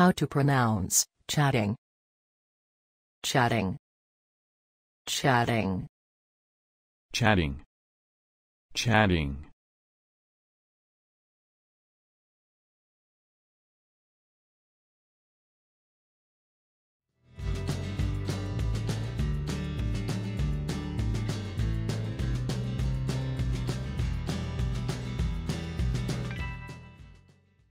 How to pronounce chatting. Chatting. Chatting. chatting, chatting.